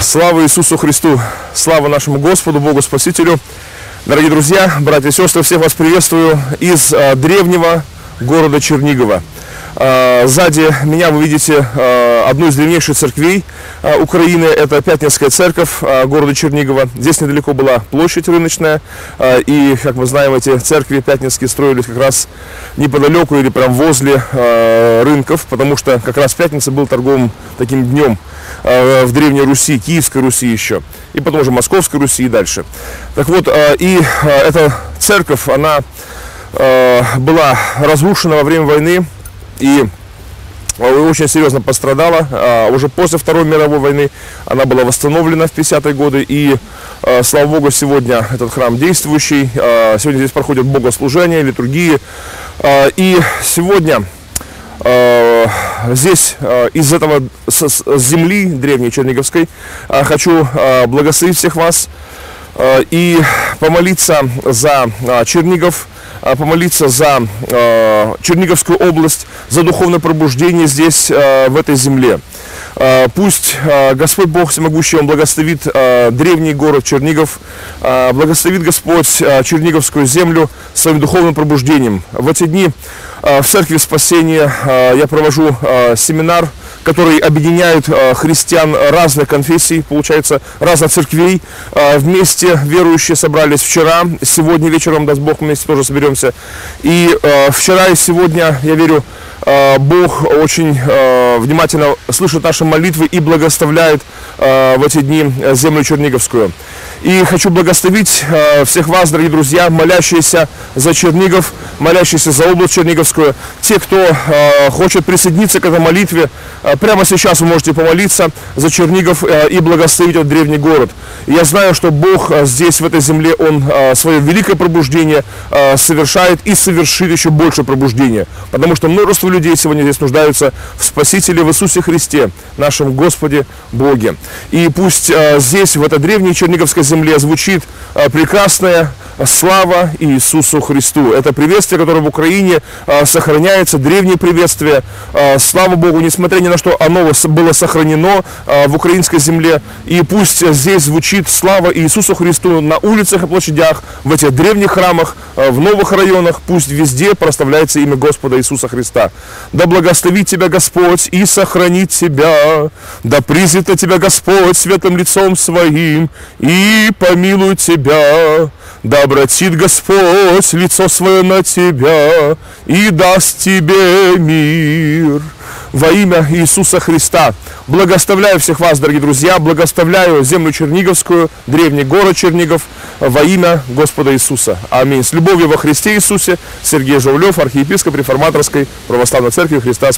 Слава Иисусу Христу! Слава нашему Господу, Богу Спасителю! Дорогие друзья, братья и сестры, всех вас приветствую из э, древнего города Чернигова. Э, сзади меня вы видите э, одну из древнейших церквей э, Украины. Это Пятницкая церковь города Чернигова. Здесь недалеко была площадь рыночная. И, как мы знаем, эти церкви пятницкие строились как раз неподалеку или прям возле рынков, потому что как раз пятница был торговым таким днем в Древней Руси, Киевской Руси еще, и потом уже Московской Руси и дальше. Так вот, и эта церковь, она была разрушена во время войны и э, очень серьезно пострадала. А Уже после Второй мировой войны она была восстановлена в 50-е годы. И, э, слава Богу, сегодня этот храм действующий. Сегодня здесь проходят богослужения, литургии. И сегодня здесь из этого земли древней Черниговской хочу благословить всех вас и помолиться за Чернигов, помолиться за э, Черниговскую область, за духовное пробуждение здесь, э, в этой земле. Э, Пусть э, Господь Бог Всемогущий Он благословит э, древний город Чернигов, э, благословит Господь э, Черниговскую землю своим духовным пробуждением. В эти дни э, в Церкви Спасения э, я провожу э, семинар, который объединяет э, христиан разных конфессий, получается, разных церквей. Э, Вместе верующие собрались вчера, сегодня вечером, даст Бог, вместе тоже соберемся. И э, вчера и сегодня, я верю, Бог очень э, внимательно слышит наши молитвы и благословляет э, в эти дни э, землю Черниговскую. И хочу благословить э, всех вас, дорогие друзья, молящиеся за Чернигов, молящиеся за область Черниговскую. Те, кто э, хочет присоединиться к этой молитве, э, прямо сейчас вы можете помолиться за Чернигов э, и благословить этот древний город. Я знаю, что Бог э, здесь, в этой земле, Он э, свое великое пробуждение э, совершает и совершит еще больше пробуждения. Потому что множество людей сегодня здесь нуждаются в Спасителе, в Иисусе Христе, нашем Господе Боге. И пусть э, здесь, в этой древней Черниговской земле, звучит э, прекрасная слава Иисусу Христу. Это приветствие, которое в Украине э, сохраняется, древнее приветствие. Э, Слава Богу, несмотря ни на что, оно было сохранено э, в украинской земле. И пусть здесь звучит слава Иисусу Христу на улицах и площадях, в этих древних храмах, в новых районах. Пусть везде проставляется имя Господа Иисуса Христа. Да благословит тебя Господь и сохранит тебя. Да призит тебя Господь светлым лицом своим и помилует тебя. Да обратит Господь лицо свое на тебя и даст тебе мир. Во имя Иисуса Христа благословляю всех вас, дорогие друзья, благословляю землю Черниговскую, древний город Чернигов, во имя Господа Иисуса. Аминь. С любовью во Христе Иисусе, Сергей Журавлев, архиепископ реформаторской православной церкви Христа